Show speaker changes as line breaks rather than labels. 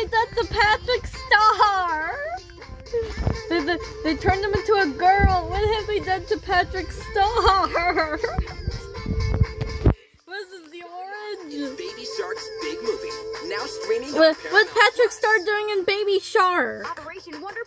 What that's they done Patrick Star? They, they, they turned him into a girl. What have they done to Patrick Star? This is the orange.
Baby Shark's big movie. Now streaming
What, what's Patrick Star doing in Baby Shark?
Operation Wonder